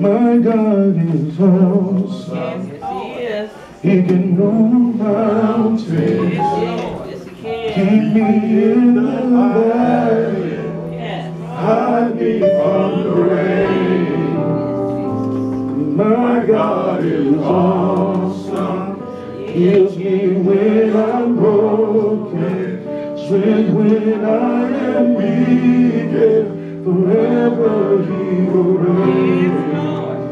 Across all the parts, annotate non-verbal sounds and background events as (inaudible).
My God is awesome. Yes, he is. He can move mountains. Yes, he can. Keep me in the valley. Yes. Hide me from the rain. My God is awesome. Heals me when I'm broken. Strength when I am weak. Forever He will reign.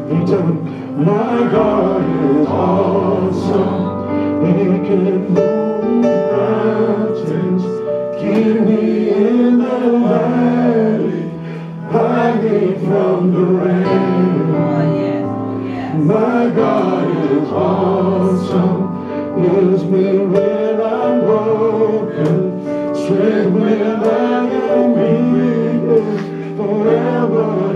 You tell him, my God is awesome. He can move mountains. Keep me in the valley. Hide me from the rain. Oh. My God is awesome. Me when I'm broken. Strength when I am weak. Forever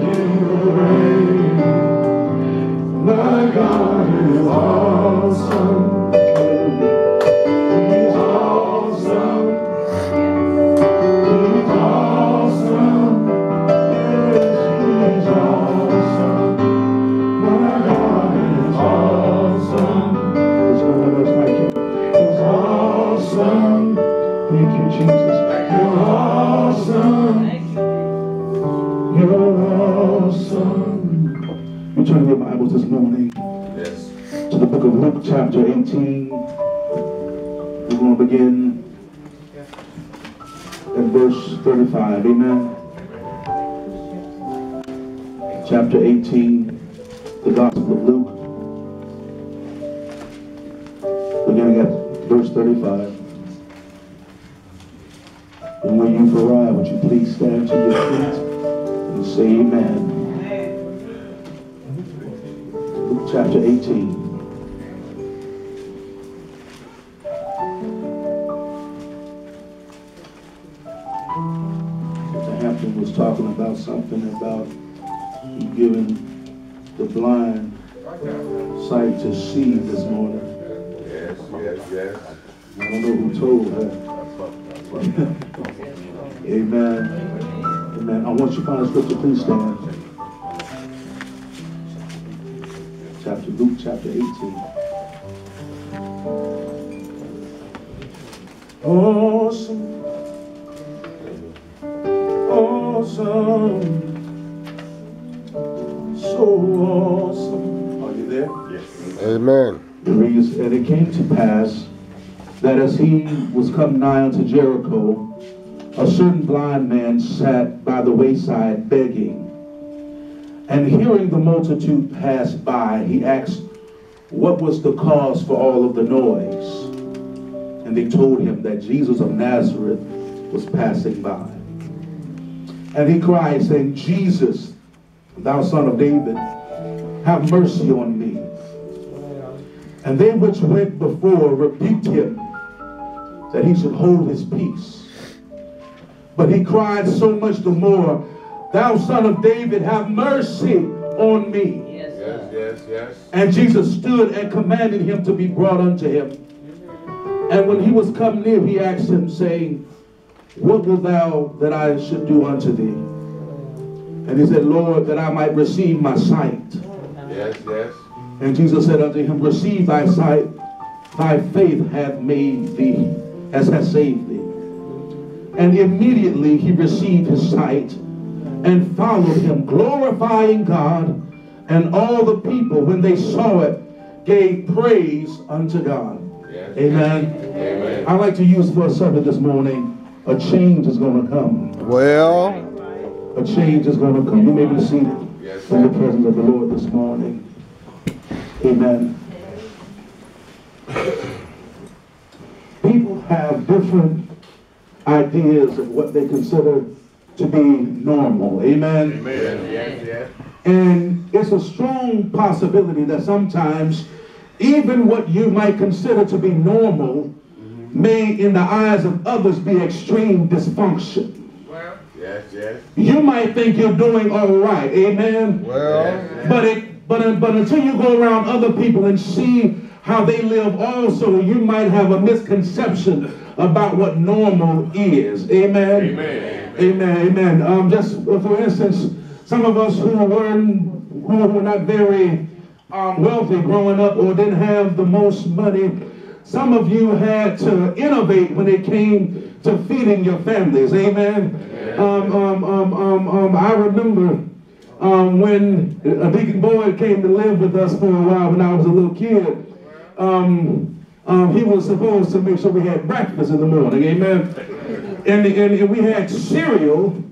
18. We're going to begin at verse 35. Amen. Chapter 18, the Gospel of Luke. Beginning at verse 35. And when you've arrived, would you please stand to your feet and say amen. Luke chapter 18. About something about giving the blind sight to see this morning. Yes, yes, yes. I don't know who told her. (laughs) Amen. Amen. I want you to find a scripture. Please stand. Chapter Luke, chapter 18. Awesome. Awesome. So awesome. Are you there? Yes. Amen. It reads, And it came to pass that as he was come nigh unto Jericho, a certain blind man sat by the wayside begging. And hearing the multitude pass by, he asked what was the cause for all of the noise. And they told him that Jesus of Nazareth was passing by. And he cried, saying, Jesus, thou son of David, have mercy on me. And they which went before rebuked him that he should hold his peace. But he cried so much the more, Thou son of David, have mercy on me. Yes, Yes, yes, yes. And Jesus stood and commanded him to be brought unto him. And when he was come near, he asked him, saying, What wilt thou that I should do unto thee? And he said, Lord, that I might receive my sight. Yes, yes. And Jesus said unto him, Receive thy sight, thy faith hath made thee, as hath saved thee. And immediately he received his sight and followed him, glorifying God. And all the people, when they saw it, gave praise unto God. Yes. Amen. Amen. I like to use for a subject this morning, a change is going to come. Well, A change is going to come. You may be seated Yes, in the presence of the Lord this morning. Amen. People have different ideas of what they consider to be normal. Amen. Amen. Yes, yes. And it's a strong possibility that sometimes even what you might consider to be normal may, in the eyes of others, be extreme dysfunction. Yes, yes. You might think you're doing all right. Amen. well, But it, but but until you go around other people and see how they live, also you might have a misconception about what normal is. Amen. Amen. Amen. Amen. Um, just uh, for instance, some of us who weren't who were not very um, wealthy growing up or didn't have the most money, some of you had to innovate when it came to feeding your families. Amen. Um, um, um, um, um, I remember um, when a Deacon Boyd came to live with us for a while when I was a little kid. Um, um, he was supposed to make sure we had breakfast in the morning. Amen. And, and, and we had cereal,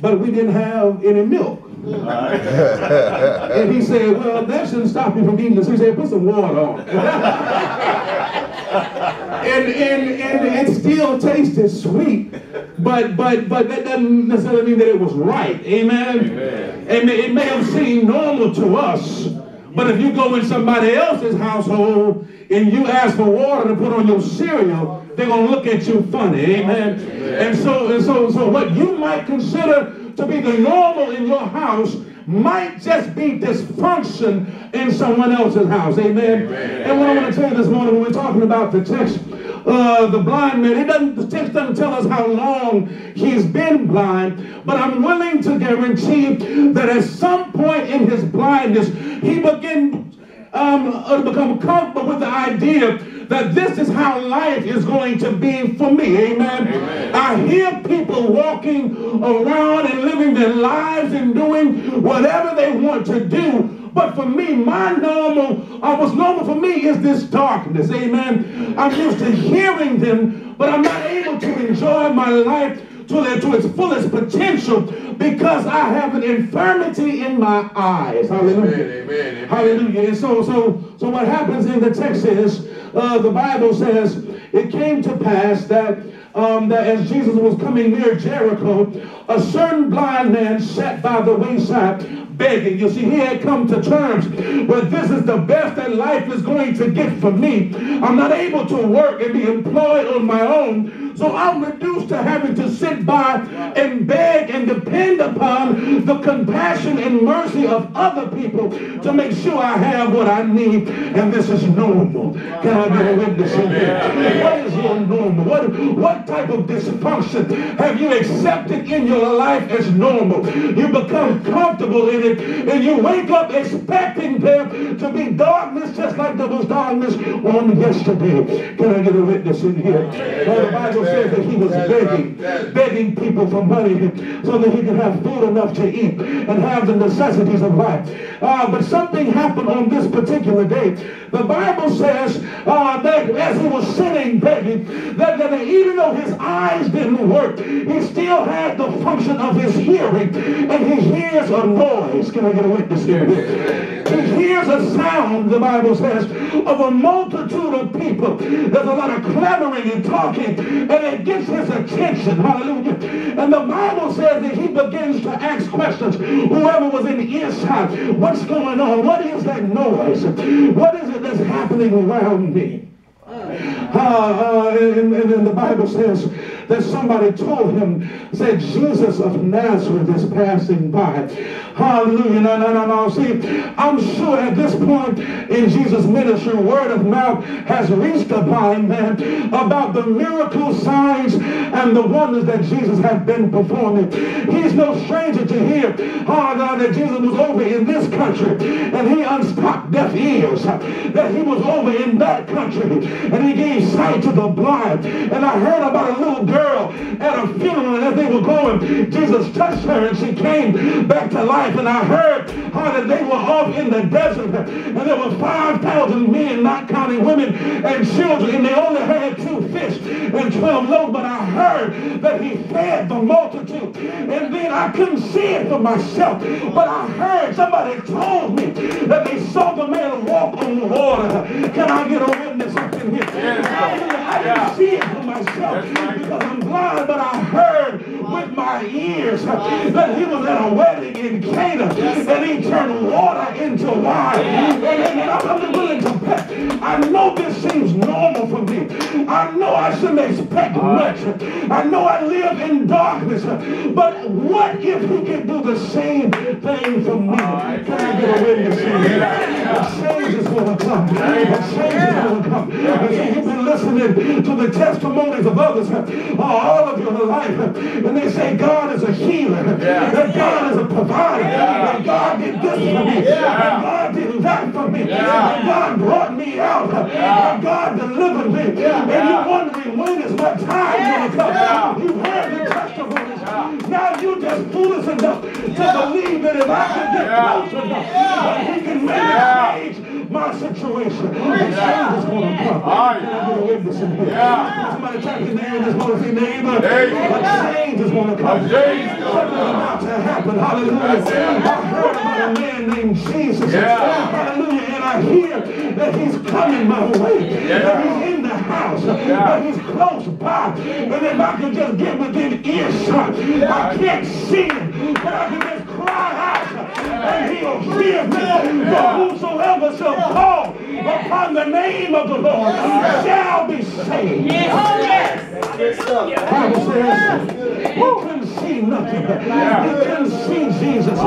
but we didn't have any milk. And he said, well, that shouldn't stop you from eating this. He said, put some water on. it." (laughs) and, and, and it still tasted sweet, but, but, but that doesn't necessarily mean that it was right. Amen? And it may have seemed normal to us, but if you go in somebody else's household and you ask for water to put on your cereal, they're gonna look at you funny, amen. And so, and so, so what you might consider to be the normal in your house might just be dysfunction in someone else's house, amen. And what I want to tell you this morning, when we're talking about the text, uh, the blind man, it doesn't, the text doesn't tell us how long he's been blind, but I'm willing to guarantee that at some point in his blindness, he began um, uh, become comfortable with the idea that this is how life is going to be for me. Amen. I hear people walking around and living their lives and doing whatever they want to do. But for me, my normal, uh, what's normal for me is this darkness. Amen. I'm used to hearing them, but I'm not able to enjoy my life to, their, to its fullest potential because I have an infirmity in my eyes. Hallelujah. Amen, amen, amen. Hallelujah. And so, so, so what happens in the text is, uh, the Bible says, it came to pass that um, that as Jesus was coming near Jericho, a certain blind man sat by the wayside begging. You see, he had come to terms with this is the best that life is going to get for me. I'm not able to work and be employed on my own. So I'm reduced to having to sit by and beg and depend upon the compassion and mercy of other people to make sure I have what I need. And this is normal. Can I get a witness in here? What is your normal? What, what type of dysfunction have you accepted in your life as normal? You become comfortable in it and you wake up expecting there to be darkness just like there was darkness on yesterday. Can I get a witness in here? Well, the Bible says that he was begging, begging people for money so that he could have food enough to eat and have the necessities of life. Uh, but something happened on this particular day. The Bible says uh, that as he was sitting begging, that, that even though his eyes didn't work, he still had the function of his hearing. And he hears a noise. Can I get a witness here? He hears a sound, the Bible says, of a multitude of people. There's a lot of clamoring and talking, and it gets his attention. Hallelujah. And the Bible says that he begins to ask questions. Whoever was in earshot, what's going on? What is that noise? What is it that's happening around me? Uh, uh, and, and, and the Bible says that somebody told him, said, Jesus of Nazareth is passing by. Hallelujah. No, no, no, no. See, I'm sure at this point in Jesus' ministry, word of mouth has reached the blind man about the miracle signs and the wonders that Jesus had been performing. He's no stranger to hear, oh God, that Jesus was over in this country and he unstopped deaf ears, that he was over in that country and he gave sight to the blind. And I heard about a little girl at a funeral and as they were going, Jesus touched her and she came back to life. And I heard how that they were off in the desert and there were 5,000 men, not counting women and children, and they only had two fish and 12 loaves. But I heard that he fed the multitude. And then I couldn't see it for myself, but I heard somebody told me that they saw the man walk on the water. Can I get up in? I didn't see it for myself because I'm blind, but I heard with my ears that he was at a wedding in Cana and he turned water into wine. And, and, and I'm willing to bet. I know this seems normal for me. I know I shouldn't expect much. I know I live in darkness. But what if he can do the same thing for me? Can I get a witness in here? A change is going to come. A change is going to come. And so you've been listening to the testimonies of others uh, all of your life, and they say God is a healer, Yeah. that God is a provider, that God did this for me, that God did that for me, that God brought me out, that God delivered me, and you're wondering when is my time going to come. You've heard the testimonies. Now you just foolish enough to believe that if I can get close enough, that He can make change my situation. And change is going to come. Aye. Can I get a witness in here? Yeah. Somebody tap your name just want to say neighbor. Neighbor. A change is going to come. A change is gonna Something come. about to happen. Hallelujah. I heard about a man named Jesus. Yeah. Hallelujah. And I hear that he's coming my way. That he's in the house. That he's close by. And if I can just get within earshot, I can't see him, but I can just cry out. And he'll hear me. For whosoever shall call upon the name of the Lord shall be saved. Bible says he couldn't see nothing. He couldn't see Jesus.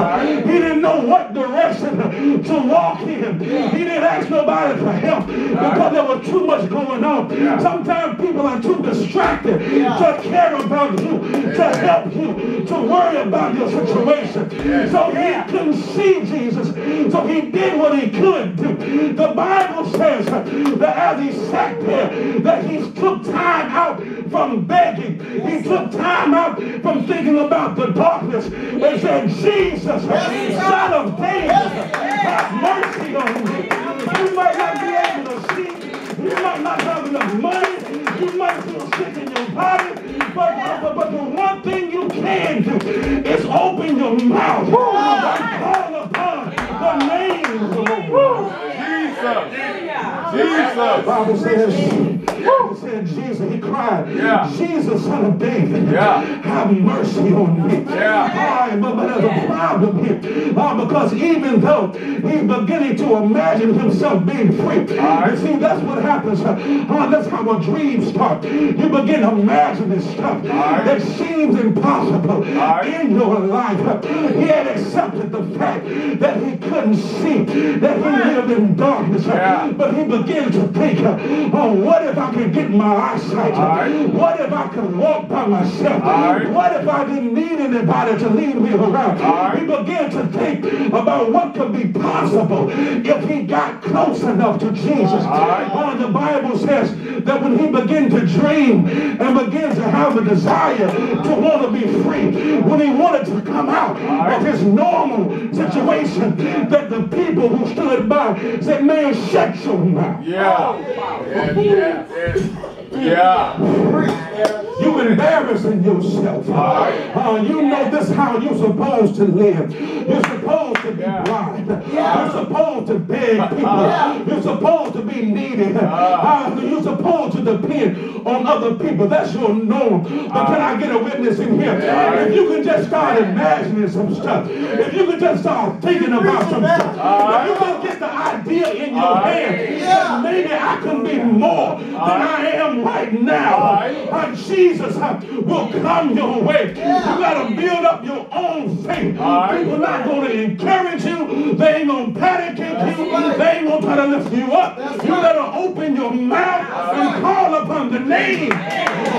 He didn't know what direction to walk in. He didn't ask nobody for help because there was too much going on. Sometimes people are too distracted to care about you, to help you, to worry about your situation. So he couldn't see Jesus. So he did what he could do. The Bible says that as he sat there, that he took time out from begging. He took time out from thinking about the darkness and said, Jesus, son of David, have mercy on me. You might not be able to see. You might not have enough money. You might feel sick in your body. But, but, but the one thing you can do is open your mouth and call upon the name of the Lord. Jesus. Jesus. Bible says, Bible said Jesus, he cried, Yeah. Jesus, son of David, Yeah. Have mercy on me. Yeah. All right, but, but there's a problem here. Uh, because even though he's beginning to imagine himself being free, right. you see, that's what happens. Uh, that's how a dream starts. You begin to imagine this stuff right. that seems impossible right. in your life. He had accepted the fact that he couldn't see, that he lived in darkness. Yeah. But he began to think, uh, oh, what if I could get my eyesight? right. What if I could walk by myself? Right. What if I didn't need anybody to lead me around? right. He began to think about what could be possible if he got close enough to Jesus. right. Uh, the Bible says that when he began to dream and began to have a desire to want to be free, when he wanted to come out of his normal situation, that the people who stood by said, man, shut your mouth. Yeah. Yes, yes, yes. Yeah. You embarrassing yourself. Uh, you know this how you're supposed to live. You're supposed to be blind. You're supposed to beg people. You're supposed to be needy. Uh, you're supposed to depend on other people. That's your norm. But can I get a witness in here? If you can just start imagining some stuff, if you can just start thinking about some stuff, if you can get the idea in your head that maybe I can be more than I am right now. Uh, Jesus uh, will come your way. You got to build up your own faith. People not going to encourage you. They ain't going to pat you. They ain't going to try to lift you up. You got to open your mouth and call upon the name. Listen,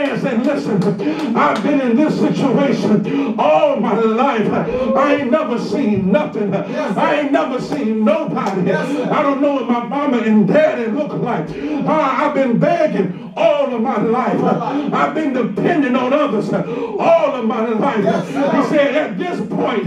man said, listen, I've been in this situation all my life. I ain't never seen nothing. I ain't never seen nobody. I don't know what my mama and daddy look like. Uh, I've been begging all of my life. I've been depending on others all of my life. He said, at this point,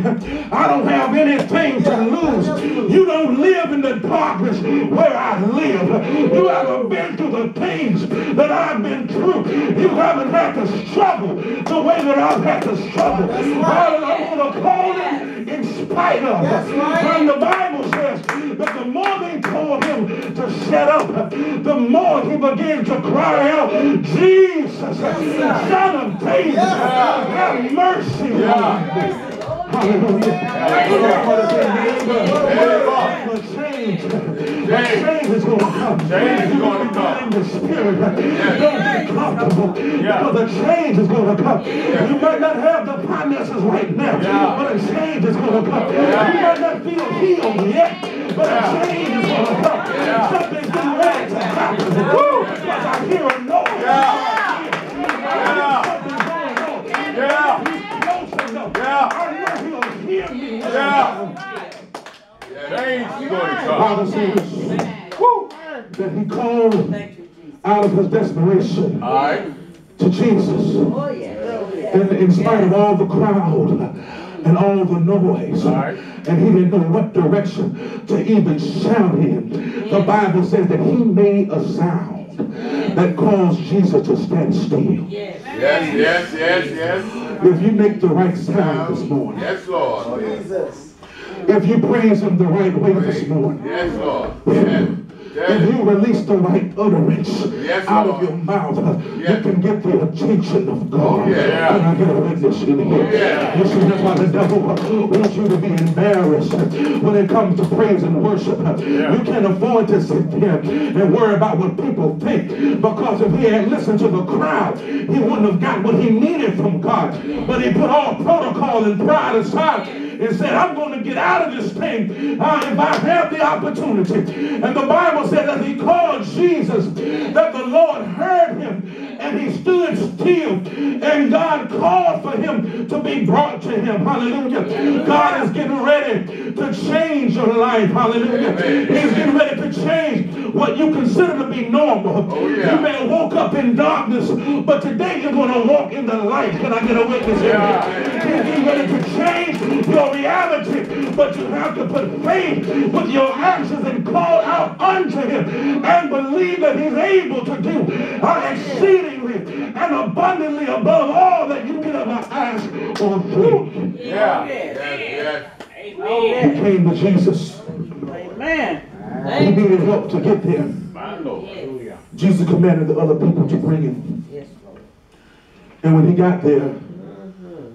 I don't have anything to lose. You don't live in the darkness where I live. You haven't been through the things that I've been through. You haven't had to struggle the way that I've had to struggle. I'm going to call it in spite of. And the Bible says that the more they told him to shut up, the more he began to cry out, Jesus, son of David, have mercy on me. Hallelujah. The change, change is going to come. Change is gonna come. In the spirit, don't be comfortable. Because the change is going to come. You might not have the finances right now, Yeah. but a change is going to come. You might not feel healed yet, but a change is going to come. Yeah. Something's getting ready to happen. Woo! Because I hear a noise. Yeah. Yeah. Yeah. I know he'll hear me. Yeah. Change is gonna come. Bible says woo, that he called you, out of his desperation All right. to Jesus. Oh, yeah. And in spite of all the crowd and all the noise, Right. and he didn't know what direction to even shout in, the Bible says that he made a sound that caused Jesus to stand still. Yes. Yes, yes, yes, yes. If you make the right sound this morning, Yes, Lord. Jesus. if you praise him the right way this morning, Yes, Lord. Yes. If you release the right utterance Yes, out Lord. of your mouth, you can get the attention of God. Oh, yeah. Can I get a witness in here? Oh, yeah. You see, that's why the devil wants you to be embarrassed when it comes to praise and worship. You can't afford to sit there and worry about what people think because if he had listened to the crowd, he wouldn't have got what he needed from God. But he put all protocol and pride aside and said, I'm going to get out of this thing uh, if I have the opportunity. And the Bible said that he called Jesus, that the Lord heard him and he stood still. And God called for him to be brought to him. Hallelujah. God is getting ready to change your life. Hallelujah. He's getting ready to change what you consider to be normal. Oh, yeah. You may have woke up in darkness, but today you're going to walk in the light. Can I get a witness here? Yeah. He's getting ready to change reality, but you have to put faith with your actions and call out unto him and believe that he's able to do exceedingly and abundantly above all that you can ever ask or think. Yeah. Yes, yes. He came to Jesus. Amen. He needed help to get there. My Lord. Jesus commanded the other people to bring him. Yes, Lord. And when he got there,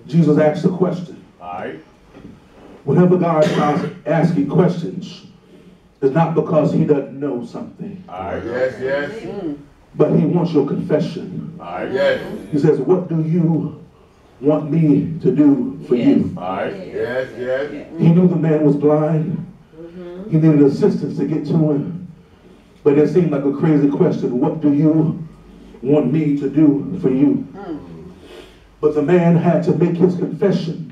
Jesus asked a question. All right. Whenever God starts asking questions, it's not because he doesn't know something, All right. Yes, yes. but he wants your confession. All right. Yes. He says, What do you want me to do for you? All right. Yes, yes. He knew the man was blind. Mm -hmm. He needed assistance to get to him. But it seemed like a crazy question. What do you want me to do for you? But the man had to make his confession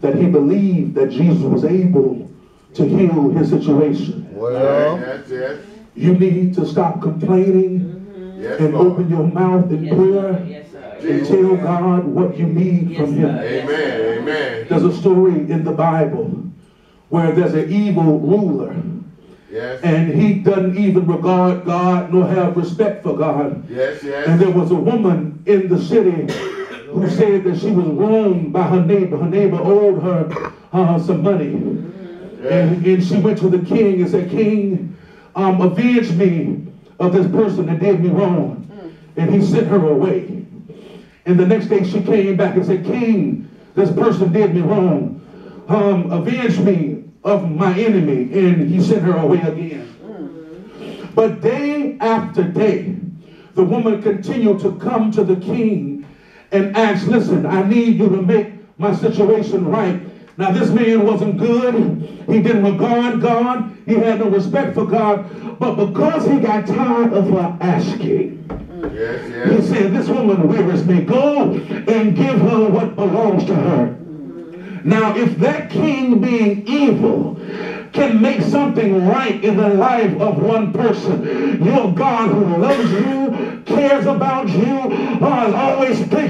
that he believed that Jesus was able to heal his situation. Well. Yes, yes. You need to stop complaining mm-hmm. Yes, and Lord. open your mouth in Yes, prayer. Yes, sir. and tell God what you need from him. sir. Amen. Amen. There's a story in the Bible where there's an evil ruler Yes. and he doesn't even regard God nor have respect for God. Yes, yes. And there was a woman in the city who said that she was wronged by her neighbor. Her neighbor owed her uh, some money. And, and she went to the king and said, King, um, avenge me of this person that did me wrong. And he sent her away. And the next day she came back and said, King, this person did me wrong. Um, avenge me of my enemy. And he sent her away again. But day after day, the woman continued to come to the king and ask, listen, I need you to make my situation right. Now, this man wasn't good. He didn't regard God. He had no respect for God. But because he got tired of her asking, Yes, he said, This woman wearies me. Go and give her what belongs to her. Now, if that king being evil can make something right in the life of one person, your God who loves you, cares about you, is always thinking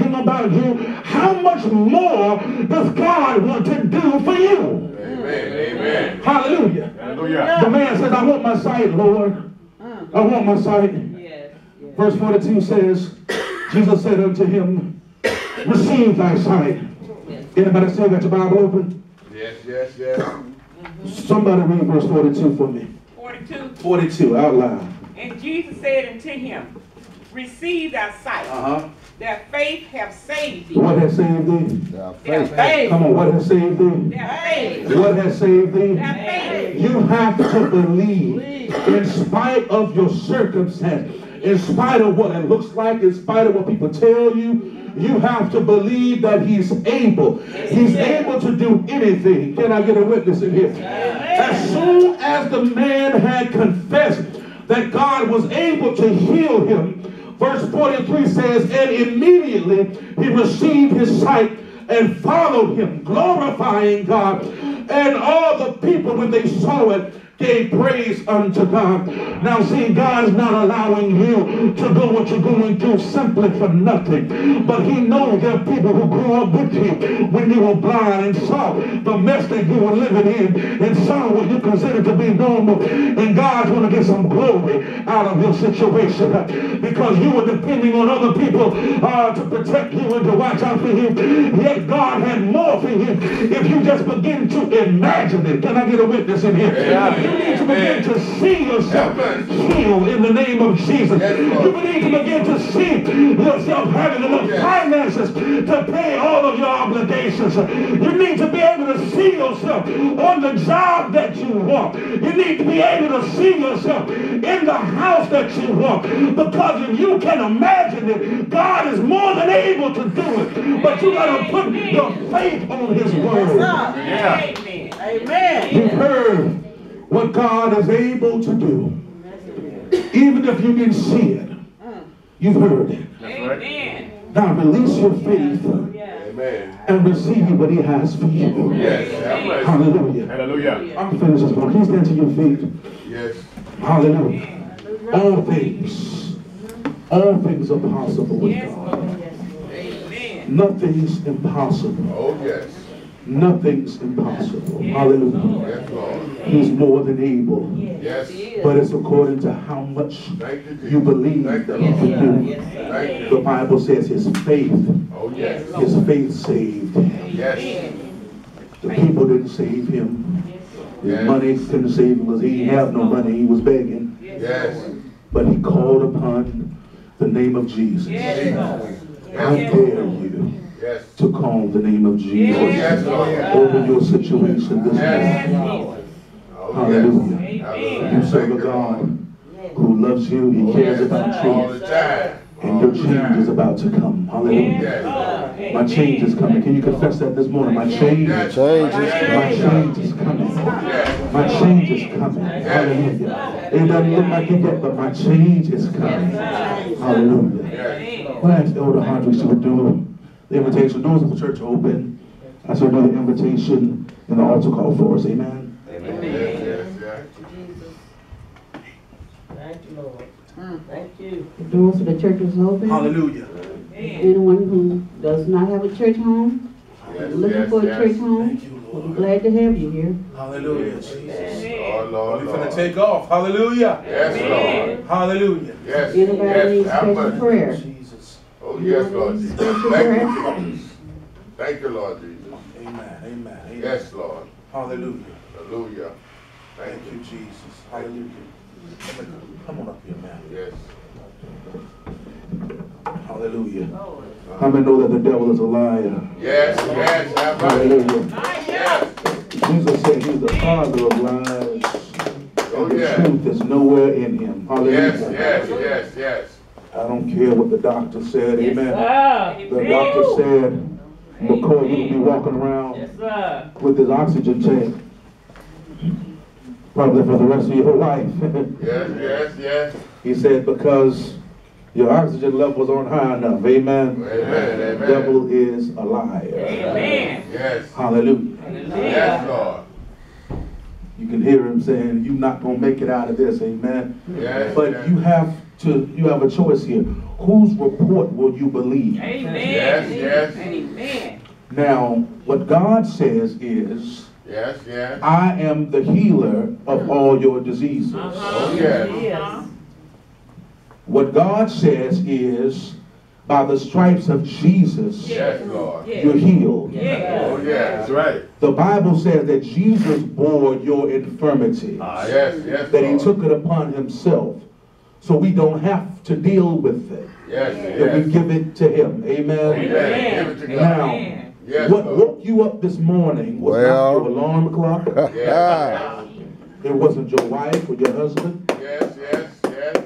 about you, how much more does God want to do for you? Amen. Amen. Hallelujah. Hallelujah. The man says, I want my sight, Lord. I want my sight. Yes. yes. Verse 42 says, Jesus said unto him, Receive thy sight. Anybody still got your Bible open? Yes, yes, yes. Somebody read verse 42 for me. 42. 42 out loud. And Jesus said unto him, Receive thy sight, Uh-huh. Their faith have saved thee. What has saved thee? Their Their faith. faith. Come on, what has saved thee? Their faith. What has saved thee? Their faith. You have to believe in spite of your circumstance, in spite of what it looks like, in spite of what people tell you. You have to believe that he's able. He's able to do anything. Can I get a witness in here? As soon as the man had confessed that God was able to heal him, verse 43 says, and immediately he received his sight and followed him, glorifying God. And all the people, when they saw it, gave praise unto God. Now, see, God's not allowing you to go what you're going through simply for nothing. But He knows there are people who grew up with you when you were blind and saw the mess that you were living in and saw what you considered to be normal. And God's going to get some glory out of your situation because you were depending on other people uh, to protect you and to watch out for you. Yet God had more for you if you just begin to imagine it. Can I get a witness in here? Yeah. You need to begin to see yourself healed in the name of Jesus. You need to begin to see yourself having enough finances to pay all of your obligations. You need to be able to see yourself on the job that you want. You need to be able to see yourself in the house that you want. Because if you can imagine it, God is more than able to do it. But you got to put your faith on His word. Yeah. Amen. Amen. You've heard what God is able to do. Even if you didn't see it, you've heard it. Amen. Now release your faith Amen. and receive what He has for you. Yes. Have. Hallelujah. Hallelujah. I'm finished this morning. Please stand to your feet. Yes. Hallelujah. All things, all things are possible with Yes, God. Lord. Amen. Nothing's impossible. Oh, yes. Nothing's impossible. Hallelujah. Yes, Lord. He's more than able. Yes. But it's according to how much you, you believe Thank that he can do. Yes, sir. Thank The. Bible says his faith, Oh, yes. his faith saved him. Yes. The people didn't save him. His Yes. money couldn't save him because he didn't have no money. He was begging. Yes. But he called upon the name of Jesus. Yes, Lord. How dare you to call the name of Jesus Yes, over your situation this morning? Hallelujah. You serve a God who loves you. He cares about All you. And your change is about to come. Hallelujah. My change is coming. Can you confess that this morning? My change, Yes. Change is my change is coming. My change is coming. Hallelujah. It doesn't look like it yet, but my change is coming. Hallelujah. Yes. Well, I asked Elder Hodges to do the invitation. Doors of the church open. I said, do the invitation and the altar call for us. Amen. Yes, yes, yes. Thank you, Lord. Hmm. Thank you. The doors of the church is open. Hallelujah. Anyone who does not have a church home, Yes, looking yes, for a yes. church home, you, we'll be glad to have you here. Hallelujah, Jesus. Oh, Lord, We're going to take off. Hallelujah. Yes, Lord. Hallelujah. Yes, Anybody yes, needs have special prayer? Jesus. Oh, yes, Lord Jesus. Thank prayer? you. Thank you, Lord Jesus. Amen. Amen. Amen. Yes, Lord. Hallelujah. Hallelujah. Thank Thank you, you. Jesus. Hallelujah. Come on up here, man. Yes. Hallelujah. Uh-huh. How many know that the devil is a liar? Yes, yes, have mercy. Hallelujah. Yes. Jesus said he's the father of lies. Oh, And the oh, yeah. truth is nowhere in him. Hallelujah. Yes, yes, yes, yes. I don't care what the doctor said. Amen. Ah, The doctor said McCoy will be walking around yes, sir. with his oxygen tank probably for the rest of your (laughs) life. Yes, yes, yes. he said because your oxygen levels aren't high enough. Amen. Amen, amen. The devil is a liar. Amen. Yes. Hallelujah. Yes, Lord. You can hear him saying, "You're not gonna make it out of this." Amen. Yes. But yes. you have to. You have a choice here. Whose report will you believe? Amen. Yes, yes. Amen. Now, what God says is, Yes, yes. "I am the healer of all your diseases." Uh-huh. Oh, yes. Yes. Uh-huh. What God says is, by the stripes of Jesus, Yes, Lord. you're healed. Yes. Oh, yes. right. The Bible says that Jesus bore your infirmity, ah, Yes, yes, that he took it upon himself so we don't have to deal with it. Yes, That we give it to him. Amen. Amen. Give it to God. Now, Amen. Yes, what Lord. woke you up this morning was Well. not your alarm clock. (laughs) Yes, It wasn't your wife or your husband. yes, yes, yes,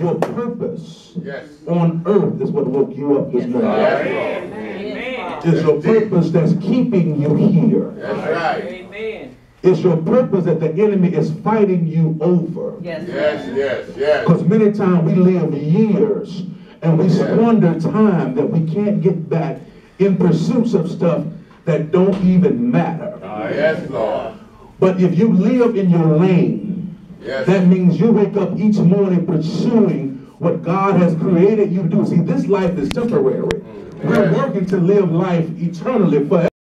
Your purpose yes. on earth is what woke you up this morning. Yes, Lord. Amen. It's your purpose that's keeping you here. That's right. Amen. It's your purpose that the enemy is fighting you over. Yes, yes, yes. Because many times we live years and we squander time that we can't get back in pursuits of stuff that don't even matter. Ah, yes, Lord. But if you live in your lane, Yes. that means you wake up each morning pursuing what God has created you to do. See, this life is temporary. Mm. We're working to live life eternally forever.